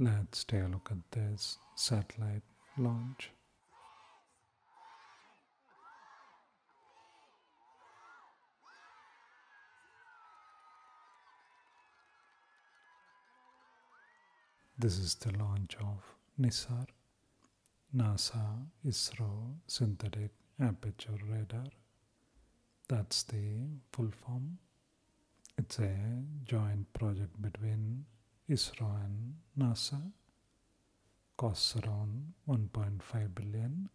let's take a look at this satellite launch. This is the launch of NISAR, NASA ISRO Synthetic Aperture Radar. That's the full form. It's a joint project between ISRO and NASA. Costs around 1.5 billion.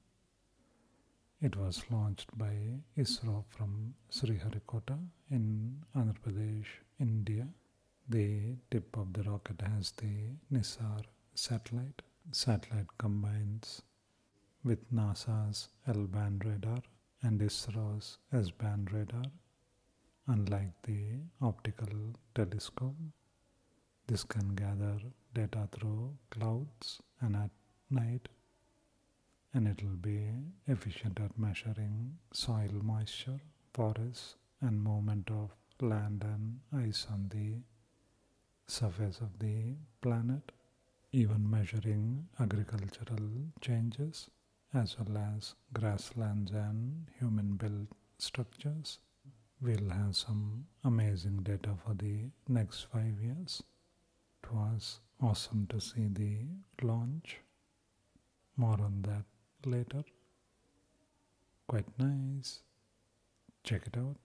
It was launched by ISRO from Sriharikota in Andhra Pradesh, India. The tip of the rocket has the NISAR satellite. Satellite combines with NASA's L band radar and ISRO's S band radar. Unlike the optical telescope, this can gather data through clouds and at night, and it will be efficient at measuring soil moisture, forests, and movement of land and ice on the surface of the planet, even measuring agricultural changes as well as grasslands and human built structures. We'll have some amazing data for the next five years. It was awesome to see the launch. More on that later. Quite nice. Check it out.